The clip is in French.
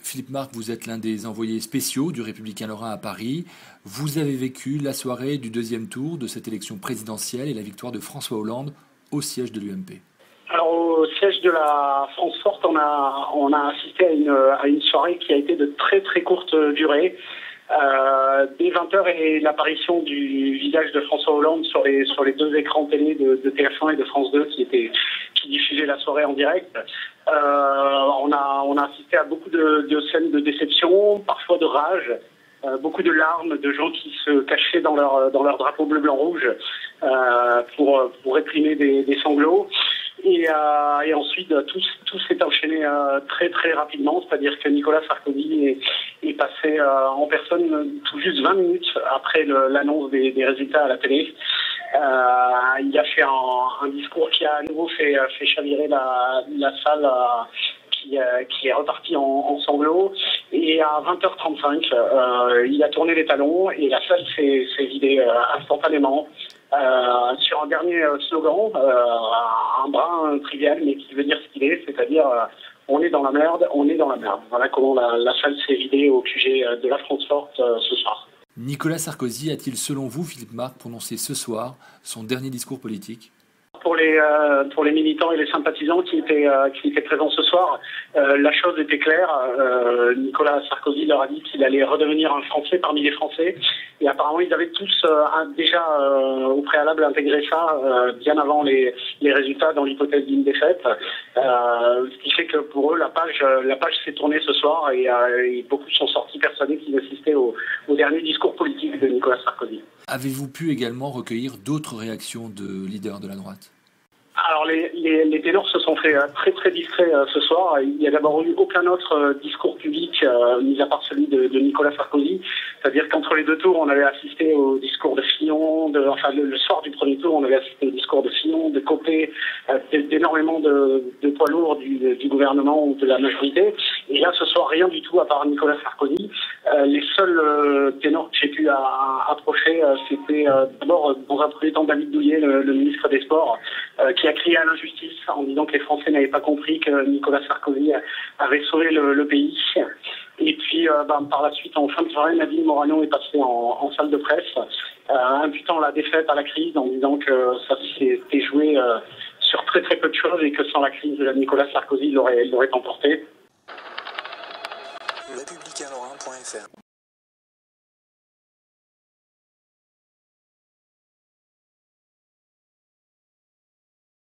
Philippe Marc, vous êtes l'un des envoyés spéciaux du Républicain Lorrain à Paris. Vous avez vécu la soirée du deuxième tour de cette élection présidentielle et la victoire de François Hollande au siège de l'UMP. Alors au siège de la France Forte, on a, on a assisté à une, à une soirée qui a été de très très courte durée. Euh, dès 20h et l'apparition du visage de François Hollande sur les, sur les deux écrans télé de, de TF1 et de France 2 qui, étaient, qui diffusaient la soirée en direct. Euh, on, a, on a assisté à beaucoup de, de scènes de déception, parfois de rage. Euh, beaucoup de larmes de gens qui se cachaient dans leur, dans leur drapeau bleu, blanc, rouge euh, pour, pour réprimer des, des sanglots. Et, euh, et, ensuite, tout, tout s'est enchaîné euh, très très rapidement, c'est-à-dire que Nicolas Sarkozy est, est passé euh, en personne tout juste 20 minutes après l'annonce des, des, résultats à la télé. Il a fait un, un, discours qui a à nouveau fait, fait chavirer la, la salle qui, qui, est reparti en, en, sanglots. Et à 20h35, euh, il a tourné les talons et la salle s'est vidée instantanément. Euh, sur un dernier slogan, euh, un brin trivial, mais qui veut dire ce qu'il est, c'est-à-dire euh, on est dans la merde, on est dans la merde. Voilà comment la, la salle s'est vidée au QG de la France Forte ce soir. Nicolas Sarkozy a-t-il, selon vous, Philippe Marc, prononcé ce soir son dernier discours politique? Pour les euh, pour les militants et les sympathisants qui étaient euh, présents ce soir, euh, la chose était claire. Nicolas Sarkozy leur a dit qu'il allait redevenir un Français parmi les Français, et apparemment ils avaient tous déjà au préalable intégré ça bien avant les résultats dans l'hypothèse d'une défaite. ce qui fait que pour eux la page s'est tournée ce soir et, beaucoup sont sortis persuadés qu'ils assistaient au dernier discours politique de Nicolas Sarkozy. Avez-vous pu également recueillir d'autres réactions de leaders de la droite? Alors les, les, les, ténors se sont fait euh, très très discrets euh, ce soir. Il n'y a d'abord eu aucun autre euh, discours public, euh, mis à part celui de, de Nicolas Sarkozy. C'est-à-dire qu'entre les deux tours, on avait assisté au discours de Fillon, de, enfin le, le, soir du premier tour, on avait assisté au discours de Fillon, de Copé, d'énormément de, de, poids lourds du, du, gouvernement ou de la majorité. Et là, ce soir, rien du tout à part Nicolas Sarkozy. les seuls ténors que j'ai pu à approcher, c'était d'abord dans un premier temps David Douillet, le, le ministre des Sports, qui a crié à l'injustice en disant que les Français n'avaient pas compris que Nicolas Sarkozy avait sauvé le, pays. Et puis, euh, ben, par la suite, en fin de soirée, Nadine Morano est passée en, en salle de presse, euh, imputant la défaite à la crise, en disant que ça s'était joué euh, sur très très peu de choses et que sans la crise, Nicolas Sarkozy l'aurait emporté. Sam.